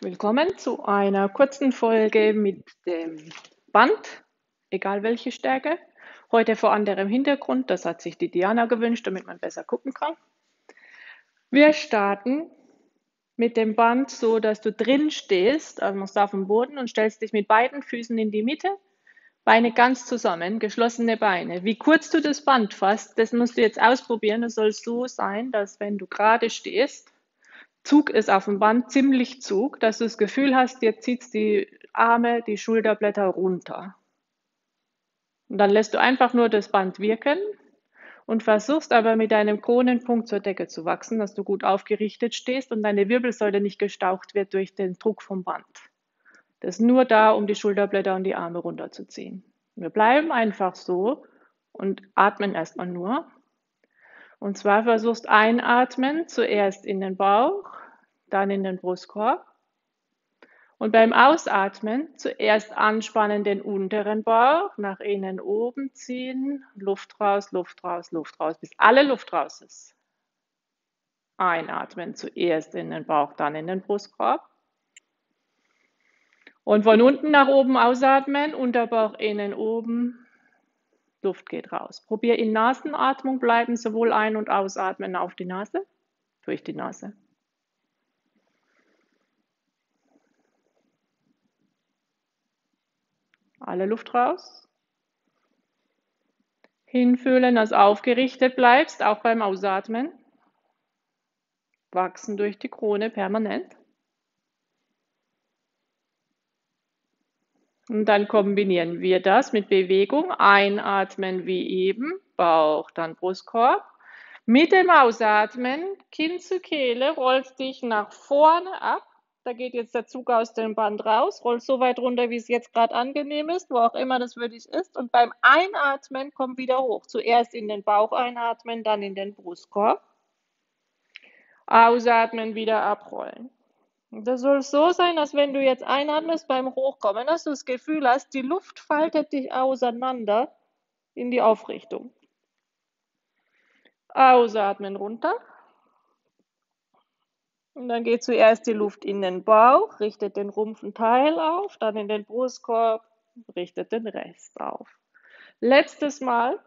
Willkommen zu einer kurzen Folge mit dem Band, egal welche Stärke. Heute vor anderem Hintergrund, das hat sich die Diana gewünscht, damit man besser gucken kann. Wir starten mit dem Band so, dass du drin stehst, also auf dem Boden und stellst dich mit beiden Füßen in die Mitte, Beine ganz zusammen, geschlossene Beine. Wie kurz du das Band fasst, das musst du jetzt ausprobieren. Es soll so sein, dass wenn du gerade stehst, Zug ist auf dem Band ziemlich Zug, dass du das Gefühl hast, jetzt zieht die Arme, die Schulterblätter runter. Und dann lässt du einfach nur das Band wirken und versuchst aber mit deinem Kronenpunkt zur Decke zu wachsen, dass du gut aufgerichtet stehst und deine Wirbelsäule nicht gestaucht wird durch den Druck vom Band. Das ist nur da, um die Schulterblätter und die Arme runterzuziehen. Wir bleiben einfach so und atmen erstmal nur. Und zwar versuchst einatmen, zuerst in den Bauch, dann in den Brustkorb. Und beim Ausatmen zuerst anspannen den unteren Bauch, nach innen oben ziehen, Luft raus, Luft raus, Luft raus, bis alle Luft raus ist. Einatmen zuerst in den Bauch, dann in den Brustkorb. Und von unten nach oben ausatmen, Unterbauch innen oben, Luft geht raus. Probier in Nasenatmung bleiben, sowohl ein- und ausatmen auf die Nase, durch die Nase. Alle Luft raus. Hinfühlen, dass aufgerichtet bleibst, auch beim Ausatmen. Wachsen durch die Krone permanent. Und dann kombinieren wir das mit Bewegung. Einatmen wie eben, Bauch, dann Brustkorb. Mit dem Ausatmen, Kinn zu Kehle, rollst dich nach vorne ab. Da geht jetzt der Zug aus dem Band raus, rollst so weit runter, wie es jetzt gerade angenehm ist, wo auch immer das für dich ist. Und beim Einatmen komm wieder hoch. Zuerst in den Bauch einatmen, dann in den Brustkorb. Ausatmen, wieder abrollen. Das soll so sein, dass wenn du jetzt einatmest beim Hochkommen, dass du das Gefühl hast, die Luft faltet dich auseinander in die Aufrichtung. Ausatmen runter. Und dann geht zuerst die Luft in den Bauch, richtet den Rumpfenteil auf, dann in den Brustkorb, richtet den Rest auf. Letztes Mal.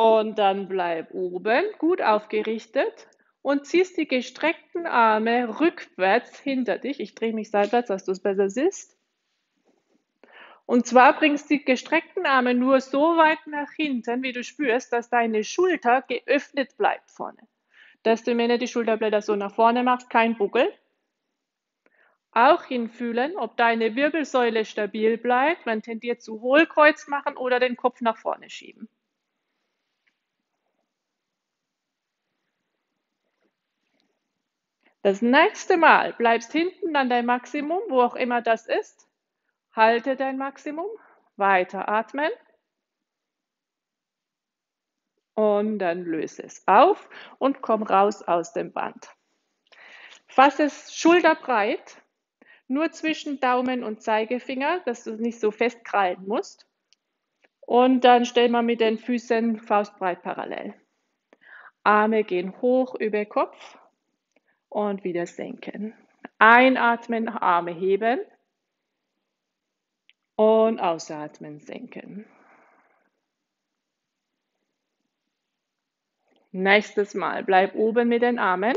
Und dann bleib oben, gut aufgerichtet und ziehst die gestreckten Arme rückwärts hinter dich. Ich drehe mich seitwärts, dass du es besser siehst. Und zwar bringst du die gestreckten Arme nur so weit nach hinten, wie du spürst, dass deine Schulter geöffnet bleibt vorne. Dass du, wenn du die Schulterblätter so nach vorne machst, kein Buckel. Auch hinfühlen, ob deine Wirbelsäule stabil bleibt. Man tendiert zu Hohlkreuz machen oder den Kopf nach vorne schieben. Das nächste Mal bleibst hinten an dein Maximum, wo auch immer das ist. Halte dein Maximum. Weiter atmen. Und dann löse es auf und komm raus aus dem Band. Fass es schulterbreit, nur zwischen Daumen und Zeigefinger, dass du nicht so fest krallen musst. Und dann stell mal mit den Füßen faustbreit parallel. Arme gehen hoch über Kopf und wieder senken. Einatmen, Arme heben und ausatmen, senken. Nächstes Mal, bleib oben mit den Armen.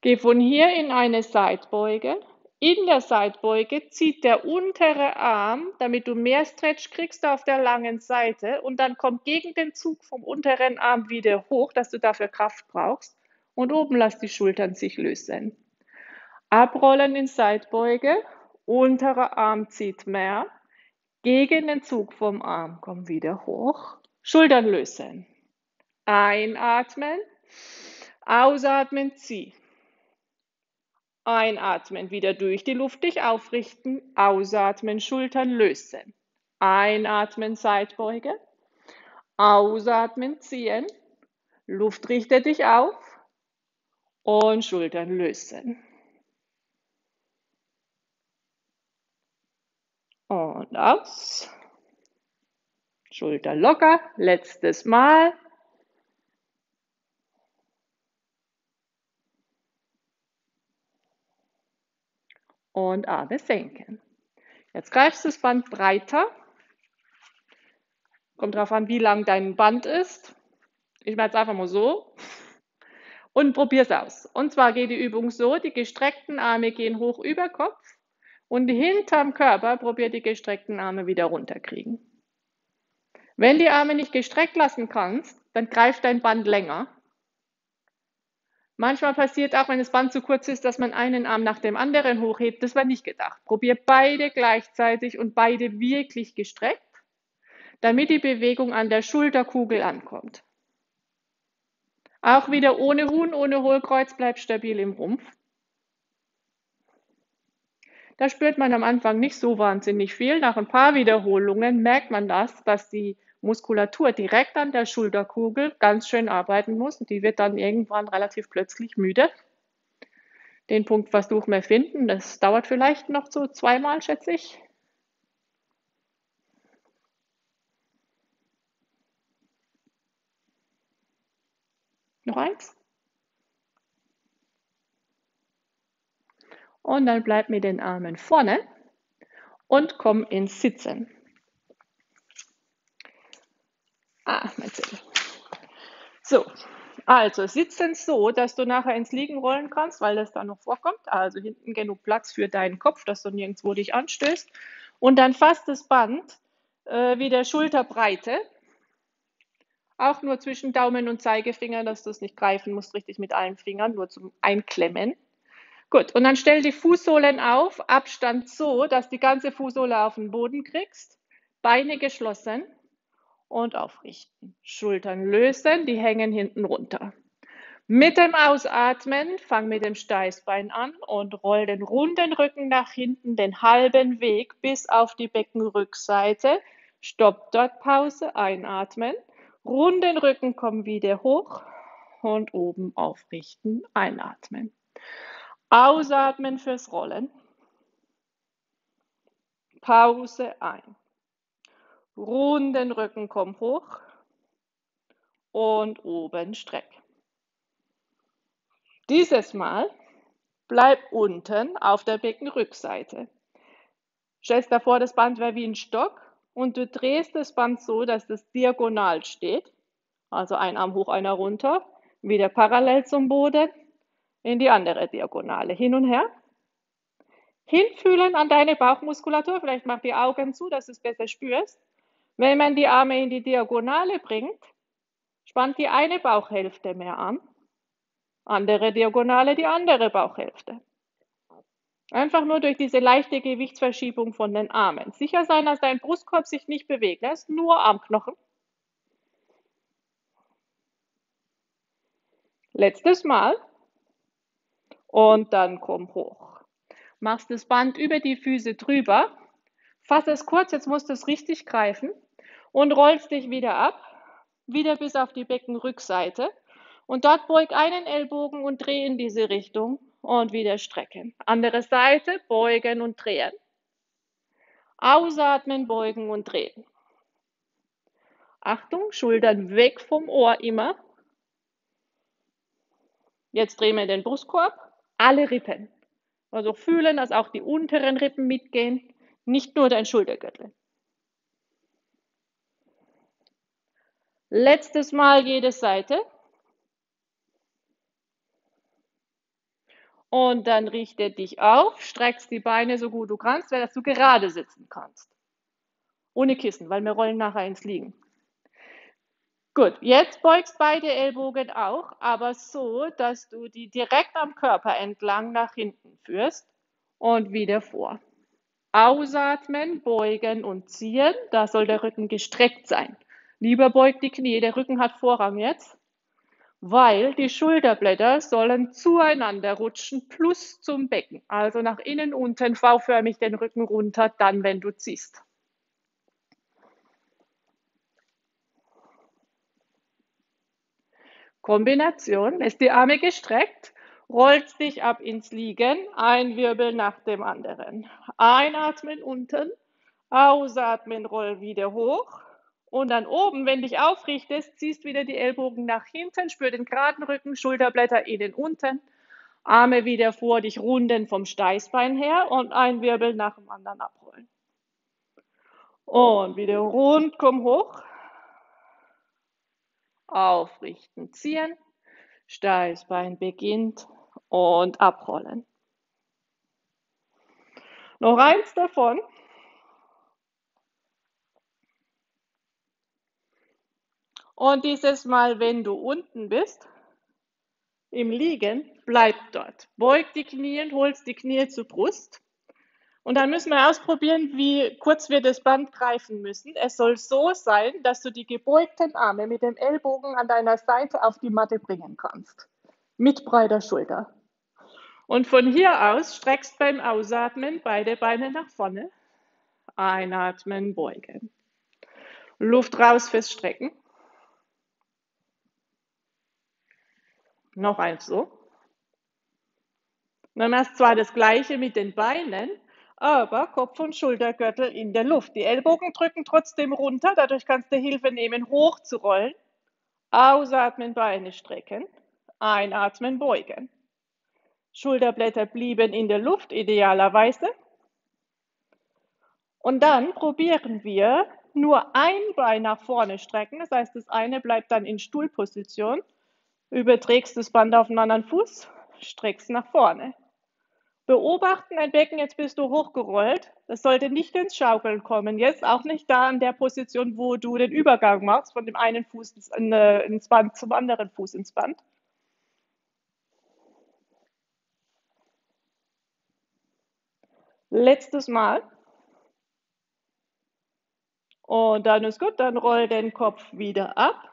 Geh von hier in eine Seitbeuge. In der Seitbeuge zieht der untere Arm, damit du mehr Stretch kriegst auf der langen Seite und dann kommt gegen den Zug vom unteren Arm wieder hoch, dass du dafür Kraft brauchst und oben lass die Schultern sich lösen. Abrollen in Seitbeuge, unterer Arm zieht mehr, gegen den Zug vom Arm, komm wieder hoch, Schultern lösen. Einatmen, ausatmen, zieh. Einatmen, wieder durch die Luft dich aufrichten, ausatmen, Schultern lösen. Einatmen, Seitbeuge, ausatmen, ziehen, Luft richtet dich auf, und Schultern lösen. Und aus. Schulter locker. Letztes Mal. Und Arme senken. Jetzt greifst du das Band breiter. Kommt darauf an, wie lang dein Band ist. Ich mache es einfach mal so und probier es aus. Und zwar geht die Übung so, die gestreckten Arme gehen hoch über Kopf und hinterm Körper probier die gestreckten Arme wieder runterkriegen. Wenn die Arme nicht gestreckt lassen kannst, dann greift dein Band länger. Manchmal passiert auch, wenn das Band zu kurz ist, dass man einen Arm nach dem anderen hochhebt. Das war nicht gedacht. Probier beide gleichzeitig und beide wirklich gestreckt, damit die Bewegung an der Schulterkugel ankommt. Auch wieder ohne Huhn, ohne Hohlkreuz, bleibt stabil im Rumpf. Da spürt man am Anfang nicht so wahnsinnig viel. Nach ein paar Wiederholungen merkt man das, dass die Muskulatur direkt an der Schulterkugel ganz schön arbeiten muss. Und die wird dann irgendwann relativ plötzlich müde. Den Punkt versuchen wir finden. Das dauert vielleicht noch so zweimal, schätze ich. Noch eins. Und dann bleib mit den Armen vorne und komm ins Sitzen. Ah, mein Zettel. So, also sitzen so, dass du nachher ins Liegen rollen kannst, weil das da noch vorkommt. Also hinten genug Platz für deinen Kopf, dass du nirgendwo dich anstößt. Und dann fasst das Band äh, wieder Schulterbreite auch nur zwischen Daumen und Zeigefinger, dass du es nicht greifen musst, richtig mit allen Fingern, nur zum Einklemmen. Gut, und dann stell die Fußsohlen auf, Abstand so, dass die ganze Fußsohle auf den Boden kriegst, Beine geschlossen und aufrichten. Schultern lösen, die hängen hinten runter. Mit dem Ausatmen fang mit dem Steißbein an und roll den runden Rücken nach hinten den halben Weg bis auf die Beckenrückseite. Stopp dort Pause, einatmen. Runden Rücken kommen wieder hoch und oben aufrichten, einatmen. Ausatmen fürs Rollen. Pause ein. Runden Rücken kommen hoch und oben streck. Dieses Mal bleib unten auf der Beckenrückseite. Stell dir vor, das Band wäre wie ein Stock und du drehst das Band so, dass das diagonal steht. Also ein Arm hoch, einer runter, wieder parallel zum Boden, in die andere Diagonale, hin und her. Hinfühlen an deine Bauchmuskulatur, vielleicht mach die Augen zu, dass du es besser spürst. Wenn man die Arme in die Diagonale bringt, spannt die eine Bauchhälfte mehr an, andere Diagonale die andere Bauchhälfte. Einfach nur durch diese leichte Gewichtsverschiebung von den Armen. Sicher sein, dass dein Brustkorb sich nicht bewegt. Das ist nur Armknochen. Letztes Mal. Und dann komm hoch. Machst das Band über die Füße drüber. Fass es kurz, jetzt musst du es richtig greifen. Und rollst dich wieder ab. Wieder bis auf die Beckenrückseite. Und dort beug einen Ellbogen und dreh in diese Richtung und wieder strecken. Andere Seite, beugen und drehen. Ausatmen, beugen und drehen. Achtung, Schultern weg vom Ohr immer. Jetzt drehen wir den Brustkorb, alle Rippen. Also fühlen, dass auch die unteren Rippen mitgehen, nicht nur dein Schultergürtel. Letztes Mal jede Seite. Und dann richte dich auf, streckst die Beine so gut du kannst, dass du gerade sitzen kannst. Ohne Kissen, weil wir rollen nachher ins Liegen. Gut, jetzt beugst beide Ellbogen auch, aber so, dass du die direkt am Körper entlang nach hinten führst und wieder vor. Ausatmen, beugen und ziehen. Da soll der Rücken gestreckt sein. Lieber beugt die Knie, der Rücken hat Vorrang jetzt weil die Schulterblätter sollen zueinander rutschen plus zum Becken. Also nach innen unten V-förmig den Rücken runter, dann wenn du ziehst. Kombination, ist die Arme gestreckt, rollst dich ab ins Liegen, ein Wirbel nach dem anderen. Einatmen unten, ausatmen, roll wieder hoch, und dann oben, wenn dich aufrichtest, ziehst wieder die Ellbogen nach hinten, spür den geraden Rücken, Schulterblätter innen unten. Arme wieder vor dich runden vom Steißbein her und ein Wirbel nach dem anderen abrollen. Und wieder rund, komm hoch. Aufrichten, ziehen. Steißbein beginnt und abrollen. Noch eins davon. Und dieses Mal, wenn du unten bist, im Liegen, bleib dort. Beug die Knie und holst die Knie zur Brust. Und dann müssen wir ausprobieren, wie kurz wir das Band greifen müssen. Es soll so sein, dass du die gebeugten Arme mit dem Ellbogen an deiner Seite auf die Matte bringen kannst. Mit breiter Schulter. Und von hier aus streckst beim Ausatmen beide Beine nach vorne. Einatmen, beugen. Luft raus fürs Strecken. Noch eins so. Dann machst du zwar das gleiche mit den Beinen, aber Kopf- und Schultergürtel in der Luft. Die Ellbogen drücken trotzdem runter, dadurch kannst du Hilfe nehmen, hoch zu rollen. Ausatmen, Beine strecken. Einatmen, beugen. Schulterblätter blieben in der Luft, idealerweise. Und dann probieren wir nur ein Bein nach vorne strecken. Das heißt, das eine bleibt dann in Stuhlposition Überträgst das Band auf einen anderen Fuß, streckst nach vorne. Beobachten dein Becken, jetzt bist du hochgerollt. Das sollte nicht ins Schaukeln kommen. Jetzt auch nicht da an der Position, wo du den Übergang machst, von dem einen Fuß ins Band zum anderen Fuß ins Band. Letztes Mal. Und dann ist gut, dann roll den Kopf wieder ab.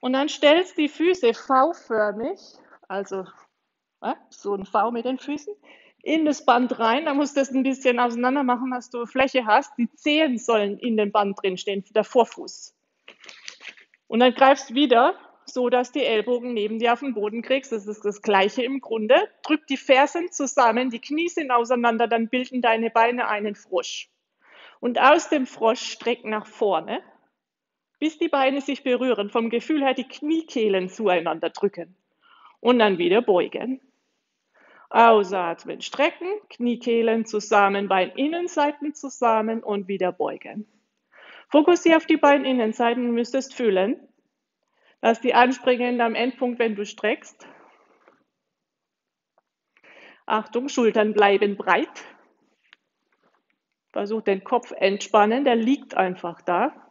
Und dann stellst die Füße V-förmig, also ja, so ein V mit den Füßen, in das Band rein. Da musst du das ein bisschen auseinander machen, dass du Fläche hast. Die Zehen sollen in dem Band drin stehen, der Vorfuß. Und dann greifst wieder, so dass die Ellbogen neben dir auf den Boden kriegst. Das ist das Gleiche im Grunde. Drück die Fersen zusammen, die Knie sind auseinander, dann bilden deine Beine einen Frosch. Und aus dem Frosch streck nach vorne bis die Beine sich berühren, vom Gefühl her die Kniekehlen zueinander drücken und dann wieder beugen. Ausatmen, strecken, Kniekehlen zusammen, Beininnenseiten zusammen und wieder beugen. Fokussiere auf die Beininnenseiten, müsstest fühlen, dass die anspringen am Endpunkt, wenn du streckst. Achtung, Schultern bleiben breit. Versuch den Kopf entspannen, der liegt einfach da.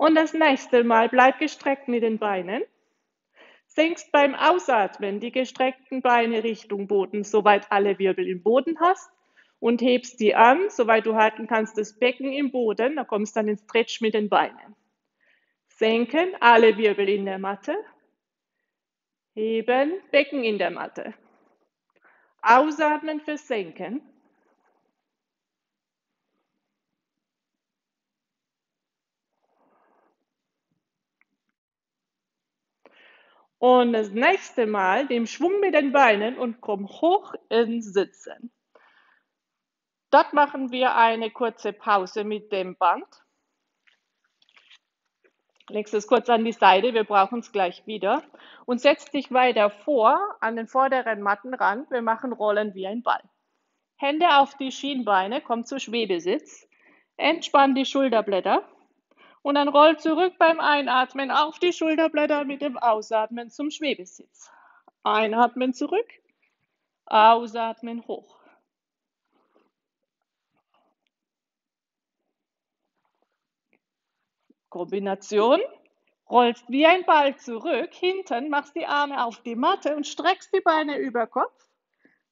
Und das nächste Mal bleib gestreckt mit den Beinen. Senkst beim Ausatmen die gestreckten Beine Richtung Boden, soweit alle Wirbel im Boden hast und hebst die an, soweit du halten kannst das Becken im Boden, da kommst dann ins Stretch mit den Beinen. Senken, alle Wirbel in der Matte. Heben, Becken in der Matte. Ausatmen fürs Senken. Und das nächste Mal den Schwung mit den Beinen und komm hoch ins Sitzen. Dort machen wir eine kurze Pause mit dem Band. Legst es kurz an die Seite, wir brauchen es gleich wieder. Und setz dich weiter vor an den vorderen Mattenrand. Wir machen Rollen wie ein Ball. Hände auf die Schienbeine, komm zu Schwebesitz. Entspann die Schulterblätter. Und dann roll zurück beim Einatmen auf die Schulterblätter mit dem Ausatmen zum Schwebesitz. Einatmen zurück, ausatmen hoch. Kombination. Rollst wie ein Ball zurück, hinten machst die Arme auf die Matte und streckst die Beine über Kopf.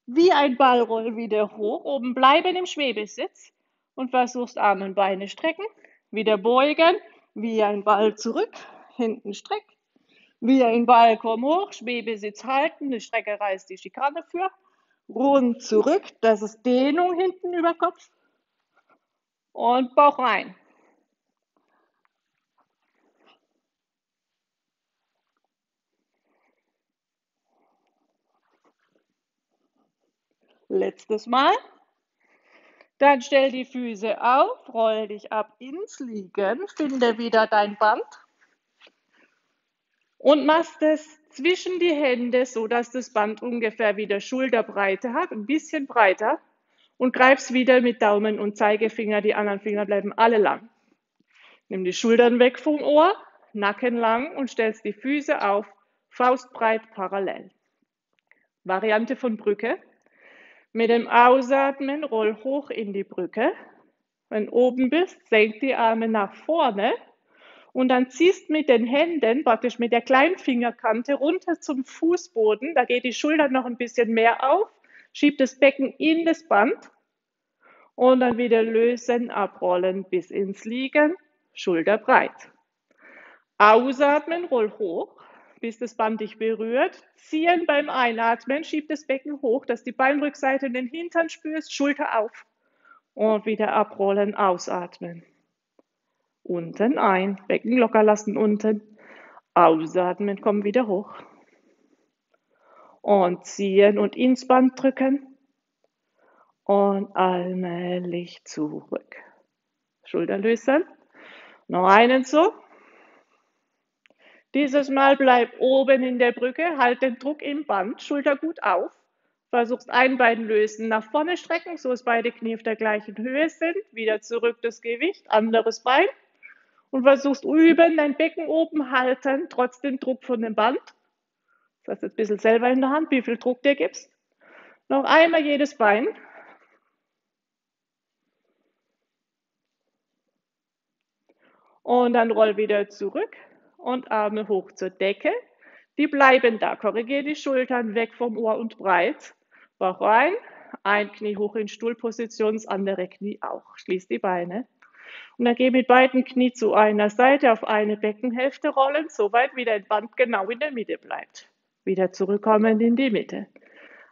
Wie ein Ball roll wieder hoch, oben bleiben im Schwebesitz und versuchst Arme und Beine strecken wieder beugen, wie ein Ball zurück, hinten streck, wie ein Ball komm hoch, Schwebesitz halten, die Strecke reißt die Schikane für, rund zurück, das ist Dehnung hinten über Kopf und Bauch rein. Letztes Mal. Dann stell die Füße auf, roll dich ab ins Liegen, finde wieder dein Band. Und machst es zwischen die Hände, so dass das Band ungefähr wieder Schulterbreite hat, ein bisschen breiter. Und greifst wieder mit Daumen und Zeigefinger, die anderen Finger bleiben alle lang. Nimm die Schultern weg vom Ohr, Nacken lang und stellst die Füße auf, faustbreit parallel. Variante von Brücke. Mit dem Ausatmen roll hoch in die Brücke. Wenn oben bist, senk die Arme nach vorne und dann ziehst mit den Händen, praktisch mit der Kleinfingerkante runter zum Fußboden. Da geht die Schulter noch ein bisschen mehr auf. Schieb das Becken in das Band und dann wieder lösen, abrollen bis ins Liegen, schulterbreit. Ausatmen, roll hoch bis das Band dich berührt. Ziehen beim Einatmen, schieb das Becken hoch, dass die Beinrückseite in den Hintern spürst, Schulter auf. Und wieder abrollen, ausatmen. Unten ein, Becken locker lassen unten. Ausatmen, komm wieder hoch. Und ziehen und ins Band drücken. Und allmählich zurück. Schulter lösen. Noch einen so. Dieses Mal bleib oben in der Brücke, halt den Druck im Band, Schulter gut auf. Versuchst ein Bein lösen, nach vorne strecken, so dass beide Knie auf der gleichen Höhe sind. Wieder zurück das Gewicht, anderes Bein. Und versuchst üben, dein Becken oben halten, trotz dem Druck von dem Band. Das hast jetzt ein bisschen selber in der Hand, wie viel Druck dir gibst. Noch einmal jedes Bein. Und dann roll wieder zurück und Arme hoch zur Decke. Die bleiben da. Korrigiere die Schultern weg vom Ohr und breit. Bauch rein, ein Knie hoch in Stuhlposition, das andere Knie auch. Schließ die Beine. Und dann geh mit beiden Knie zu einer Seite auf eine Beckenhälfte rollen, so weit wie dein Band genau in der Mitte bleibt. Wieder zurückkommen in die Mitte.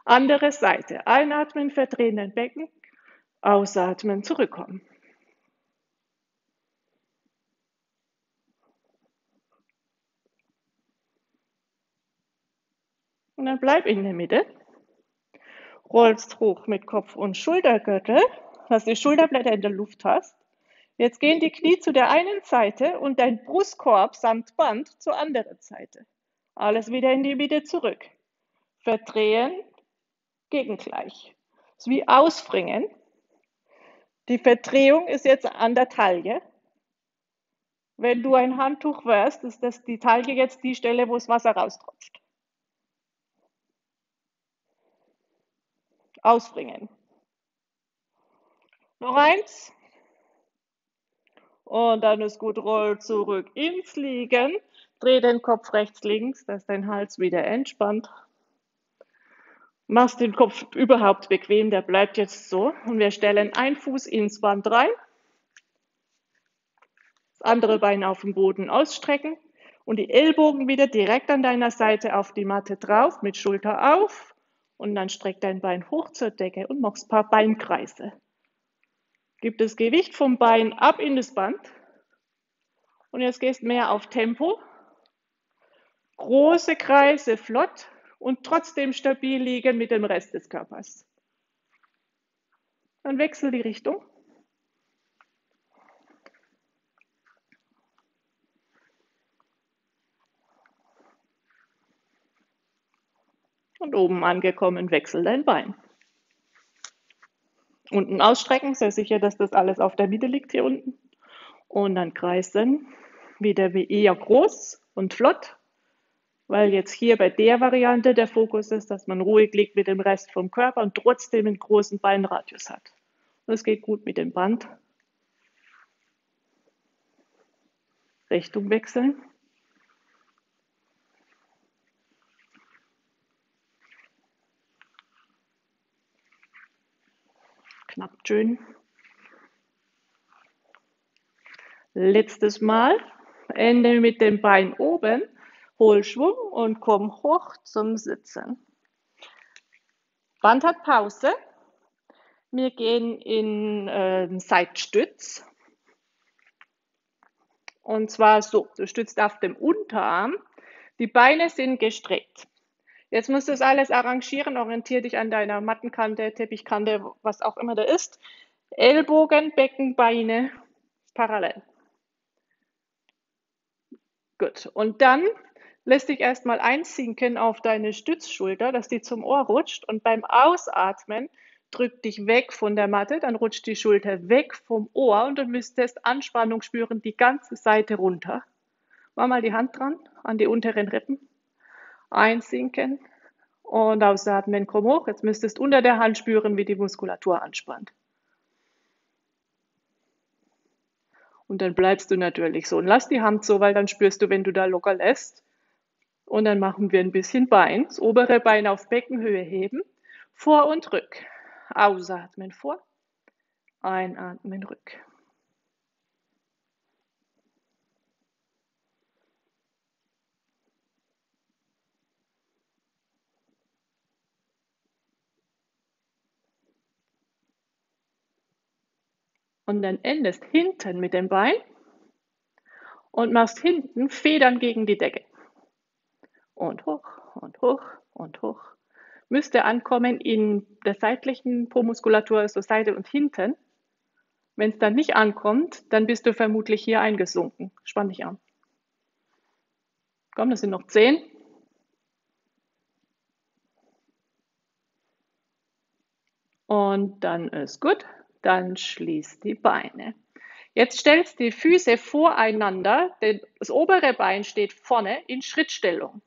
Andere Seite. Einatmen, verdrehen dein Becken. Ausatmen, zurückkommen. Dann bleib in der Mitte. Rollst hoch mit Kopf und Schultergürtel, dass die Schulterblätter in der Luft hast. Jetzt gehen die Knie zu der einen Seite und dein Brustkorb samt Band zur anderen Seite. Alles wieder in die Mitte zurück. Verdrehen, gegengleich. Das ist wie ausbringen. Die Verdrehung ist jetzt an der Taille. Wenn du ein Handtuch wärst, ist das die Taille jetzt die Stelle, wo das Wasser raustropft. Ausbringen. Noch eins. Und dann ist gut, roll zurück ins Liegen. Dreh den Kopf rechts, links, dass dein Hals wieder entspannt. Machst den Kopf überhaupt bequem, der bleibt jetzt so. Und wir stellen ein Fuß ins Band rein. Das andere Bein auf dem Boden ausstrecken. Und die Ellbogen wieder direkt an deiner Seite auf die Matte drauf, mit Schulter auf. Und dann streck dein Bein hoch zur Decke und machst ein paar Beinkreise. Gib das Gewicht vom Bein ab in das Band. Und jetzt gehst mehr auf Tempo. Große Kreise flott und trotzdem stabil liegen mit dem Rest des Körpers. Dann wechsel die Richtung. Und oben angekommen, wechsel dein Bein. Unten ausstrecken, sehr sicher, dass das alles auf der Mitte liegt hier unten. Und dann kreisen, wieder wie eher groß und flott, weil jetzt hier bei der Variante der Fokus ist, dass man ruhig liegt mit dem Rest vom Körper und trotzdem einen großen Beinradius hat. Und es geht gut mit dem Band. Richtung wechseln. Knappt schön. Letztes Mal. Ende mit dem Bein oben. Hol Schwung und komm hoch zum Sitzen. Band hat Pause. Wir gehen in äh, Seitstütz. Und zwar so, du stützt auf dem Unterarm. Die Beine sind gestreckt. Jetzt musst du das alles arrangieren, orientier dich an deiner Mattenkante, Teppichkante, was auch immer da ist. Ellbogen, Becken, Beine parallel. Gut. Und dann lässt dich erstmal einsinken auf deine Stützschulter, dass die zum Ohr rutscht und beim Ausatmen drück dich weg von der Matte, dann rutscht die Schulter weg vom Ohr und du müsstest Anspannung spüren, die ganze Seite runter. Mach mal die Hand dran an die unteren Rippen. Einsinken und ausatmen, komm hoch. Jetzt müsstest du unter der Hand spüren, wie die Muskulatur anspannt. Und dann bleibst du natürlich so und lass die Hand so, weil dann spürst du, wenn du da locker lässt. Und dann machen wir ein bisschen Bein. Das obere Bein auf Beckenhöhe heben. Vor und rück. Ausatmen vor. Einatmen rück. Und dann endest hinten mit dem Bein und machst hinten Federn gegen die Decke. Und hoch und hoch und hoch. Müsste ankommen in der seitlichen Po-Muskulatur, also Seite und hinten. Wenn es dann nicht ankommt, dann bist du vermutlich hier eingesunken. Spann dich an. Komm, das sind noch zehn. Und dann ist gut. Dann schließ die Beine. Jetzt stellst die Füße voreinander. Das obere Bein steht vorne in Schrittstellung.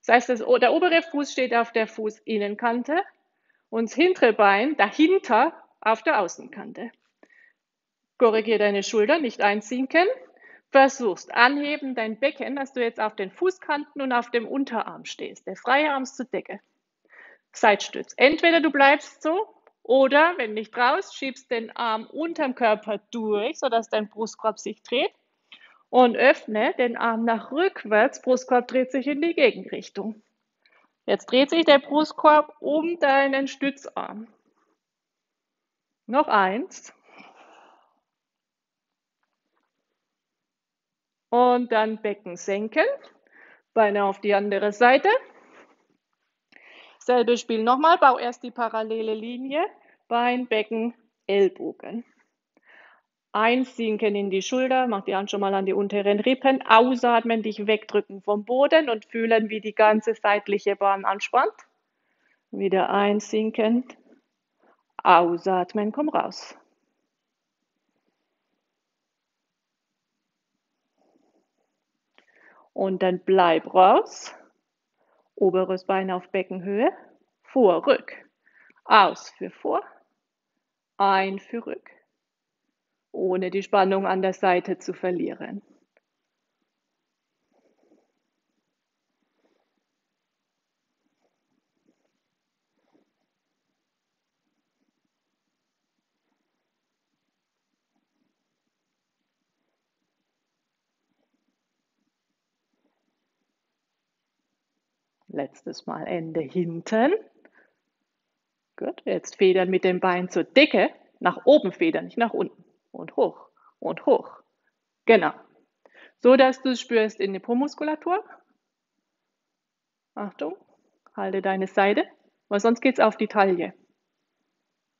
Das heißt, das, der obere Fuß steht auf der Fußinnenkante und das hintere Bein dahinter auf der Außenkante. Korrigiere deine Schulter, nicht einsinken. Versuchst anheben dein Becken, dass du jetzt auf den Fußkanten und auf dem Unterarm stehst. Der freie Arm ist zur Decke. Seitstütz. Entweder du bleibst so oder wenn nicht raus, schiebst den Arm unterm Körper durch, sodass dein Brustkorb sich dreht und öffne den Arm nach rückwärts. Brustkorb dreht sich in die Gegenrichtung. Jetzt dreht sich der Brustkorb um deinen Stützarm. Noch eins. Und dann Becken senken. Beine auf die andere Seite. Selbe Spiel nochmal. Bau erst die parallele Linie. Bein, Becken, Ellbogen. Einsinken in die Schulter, mach die Hand schon mal an die unteren Rippen, ausatmen, dich wegdrücken vom Boden und fühlen, wie die ganze seitliche Bahn anspannt. Wieder einsinken, ausatmen, komm raus. Und dann bleib raus. Oberes Bein auf Beckenhöhe, vor, rück. Aus für vor, ein für rück ohne die Spannung an der Seite zu verlieren. Letztes Mal Ende hinten. Gut, jetzt federn mit dem Bein zur Decke. Nach oben federn, nicht nach unten und hoch und hoch. Genau. So dass du es spürst in die Po-Muskulatur. Achtung, halte deine Seite, weil sonst geht es auf die Taille.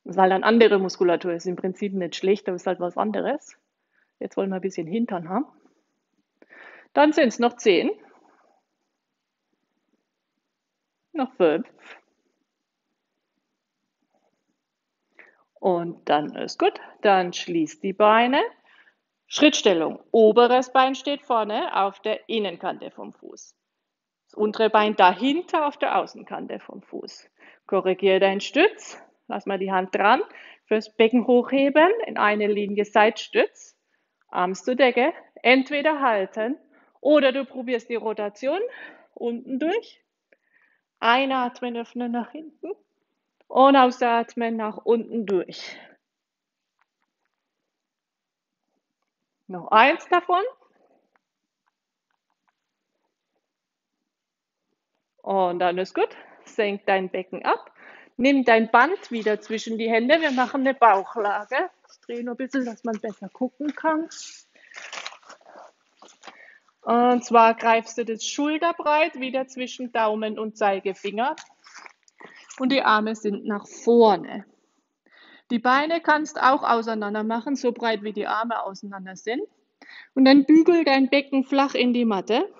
Das ist halt eine andere Muskulatur, ist im Prinzip nicht schlecht, aber ist halt was anderes. Jetzt wollen wir ein bisschen Hintern haben. Dann sind es noch zehn. Noch fünf. Und dann ist gut. Dann schließt die Beine. Schrittstellung. Oberes Bein steht vorne auf der Innenkante vom Fuß. Das untere Bein dahinter auf der Außenkante vom Fuß. Korrigiere deinen Stütz. Lass mal die Hand dran. Fürs Becken hochheben. In eine Linie Seitstütz. Arms zur Decke. Entweder halten oder du probierst die Rotation unten durch. Einatmen, öffnen nach hinten und ausatmen nach unten durch. Noch eins davon. Und dann ist gut. Senk dein Becken ab. Nimm dein Band wieder zwischen die Hände. Wir machen eine Bauchlage. Ich drehe nur ein bisschen, dass man besser gucken kann. Und zwar greifst du das schulterbreit wieder zwischen Daumen und Zeigefinger und die Arme sind nach vorne. Die Beine kannst auch auseinander machen, so breit wie die Arme auseinander sind. Und dann bügel dein Becken flach in die Matte.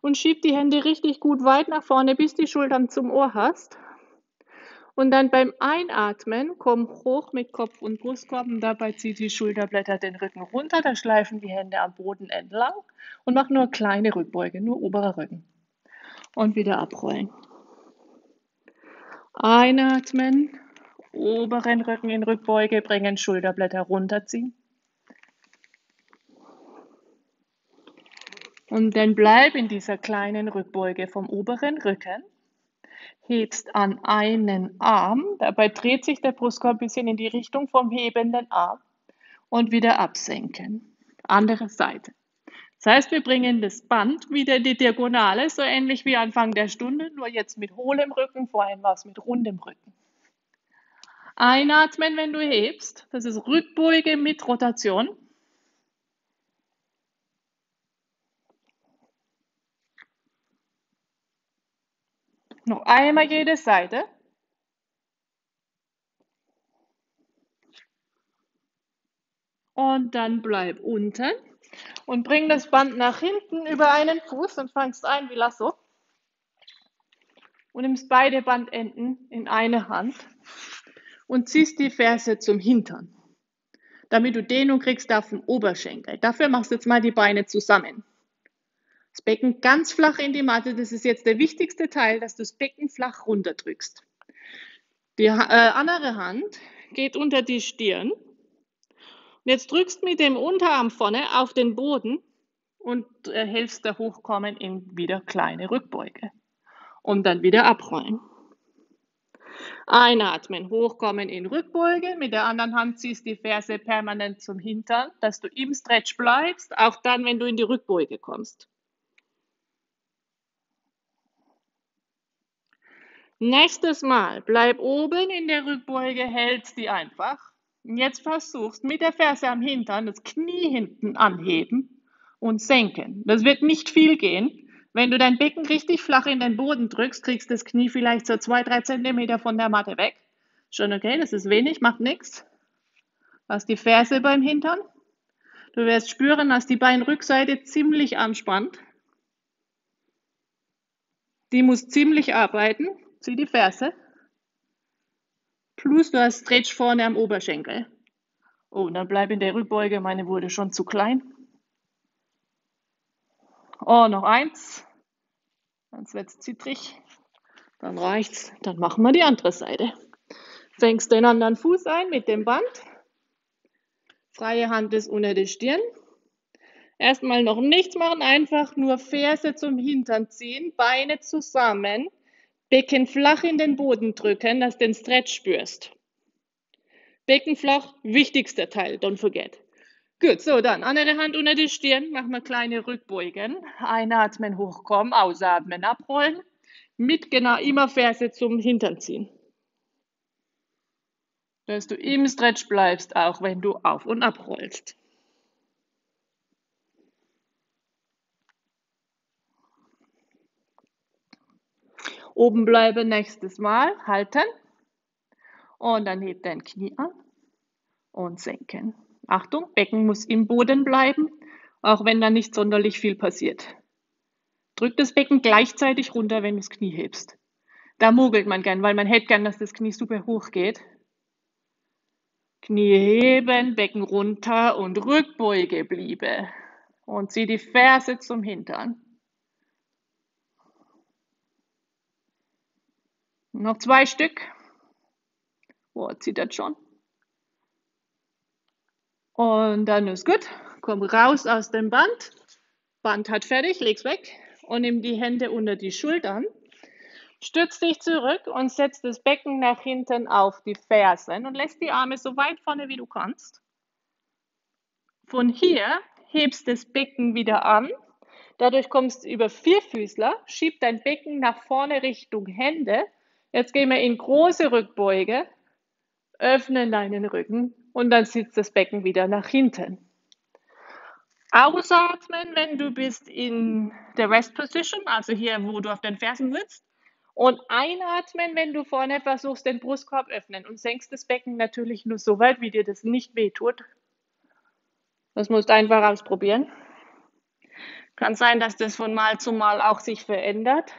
Und schieb die Hände richtig gut weit nach vorne, bis die Schultern zum Ohr hast. Und dann beim Einatmen komm hoch mit Kopf und Brustkorb und dabei zieht die Schulterblätter den Rücken runter. Da schleifen die Hände am Boden entlang und mach nur kleine Rückbeuge, nur oberer Rücken. Und wieder abrollen. Einatmen, oberen Rücken in Rückbeuge bringen, Schulterblätter runterziehen. Und dann bleib in dieser kleinen Rückbeuge vom oberen Rücken hebst an einen Arm, dabei dreht sich der Brustkorb ein bisschen in die Richtung vom hebenden Arm und wieder absenken. Andere Seite. Das heißt, wir bringen das Band wieder in die Diagonale, so ähnlich wie Anfang der Stunde, nur jetzt mit hohlem Rücken, vorhin war es mit rundem Rücken. Einatmen, wenn du hebst, das ist Rückbeuge mit Rotation. Noch einmal jede Seite. Und dann bleib unten und bring das Band nach hinten über einen Fuß und fangst ein wie Lasso. Und nimmst beide Bandenden in eine Hand und ziehst die Ferse zum Hintern, damit du Dehnung kriegst auf den Oberschenkel. Dafür machst du jetzt mal die Beine zusammen. Das Becken ganz flach in die Matte. Das ist jetzt der wichtigste Teil, dass du das Becken flach runterdrückst. Die äh, andere Hand geht unter die Stirn. Und jetzt drückst mit dem Unterarm vorne auf den Boden und äh, hilfst da hochkommen in wieder kleine Rückbeuge. Und dann wieder abrollen. Einatmen, hochkommen in Rückbeuge. Mit der anderen Hand ziehst die Ferse permanent zum Hintern, dass du im Stretch bleibst, auch dann, wenn du in die Rückbeuge kommst. Nächstes Mal bleib oben in der Rückbeuge, hältst die einfach. Und jetzt versuchst mit der Ferse am Hintern das Knie hinten anheben und senken. Das wird nicht viel gehen. Wenn du dein Becken richtig flach in den Boden drückst, kriegst das Knie vielleicht so zwei, drei Zentimeter von der Matte weg. Schon okay, das ist wenig, macht nichts. Hast die Ferse beim Hintern. Du wirst spüren, dass die Beinrückseite ziemlich anspannt. Die muss ziemlich arbeiten. Zieh die Ferse. Plus du hast Stretch vorne am Oberschenkel. Oh, dann bleib in der Rückbeuge. Meine wurde schon zu klein. Oh, noch eins. Dann wird es zittrig. Dann reicht's. Dann machen wir die andere Seite. Fängst den anderen Fuß ein mit dem Band. Freie Hand ist unter der Stirn. Erstmal noch nichts machen, einfach nur Ferse zum Hintern ziehen, Beine zusammen, Becken flach in den Boden drücken, dass du den Stretch spürst. Becken flach, wichtigster Teil, don't forget. Gut, so dann andere Hand unter die Stirn, machen wir kleine Rückbeugen. Einatmen, hochkommen, ausatmen, abrollen. Mit genau immer Ferse zum Hintern ziehen. Dass du im Stretch bleibst, auch wenn du auf und abrollst. Oben bleiben nächstes Mal, halten. Und dann hebt dein Knie an und senken. Achtung, Becken muss im Boden bleiben, auch wenn da nicht sonderlich viel passiert. Drück das Becken gleichzeitig runter, wenn du das Knie hebst. Da mogelt man gern, weil man hätte gern, dass das Knie super hoch geht. Knie heben, Becken runter und Rückbeuge bliebe. Und zieh die Ferse zum Hintern. Noch zwei Stück. Boah, zieht das schon. Und dann ist gut. Komm raus aus dem Band. Band hat fertig, leg's weg und nimm die Hände unter die Schultern. Stütz dich zurück und setz das Becken nach hinten auf die Fersen und lässt die Arme so weit vorne wie du kannst. Von hier hebst das Becken wieder an. Dadurch kommst du über Vierfüßler, schieb dein Becken nach vorne Richtung Hände Jetzt gehen wir in große Rückbeuge, öffnen deinen Rücken und dann sitzt das Becken wieder nach hinten. Ausatmen, wenn du bist in der Rest Position, also hier, wo du auf den Fersen sitzt. Und einatmen, wenn du vorne versuchst, den Brustkorb öffnen und senkst das Becken natürlich nur so weit, wie dir das nicht wehtut. Das musst du einfach ausprobieren. Kann sein, dass das von Mal zu Mal auch sich verändert.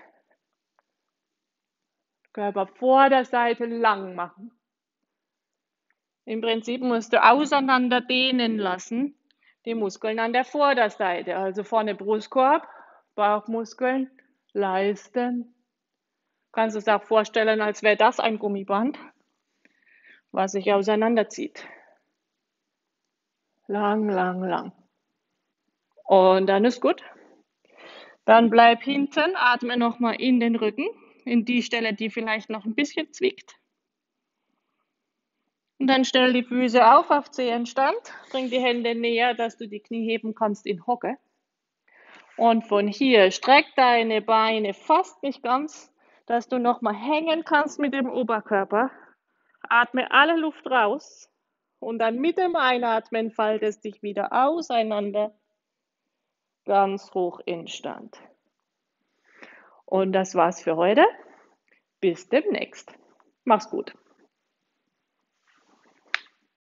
Körper vor der Seite lang machen. Im Prinzip musst du auseinander dehnen lassen, die Muskeln an der Vorderseite, also vorne Brustkorb, Bauchmuskeln, Leisten. Kannst du es auch vorstellen, als wäre das ein Gummiband, was sich auseinanderzieht. Lang, lang, lang. Und dann ist gut. Dann bleib hinten, atme nochmal in den Rücken, in die Stelle, die vielleicht noch ein bisschen zwickt. Und dann stell die Füße auf auf Zehenstand, bring die Hände näher, dass du die Knie heben kannst in Hocke. Und von hier streck deine Beine fast nicht ganz, dass du nochmal hängen kannst mit dem Oberkörper. Atme alle Luft raus und dann mit dem Einatmen faltest dich wieder auseinander, ganz hoch in Stand. Und das war's für heute. Bis demnächst. Mach's gut.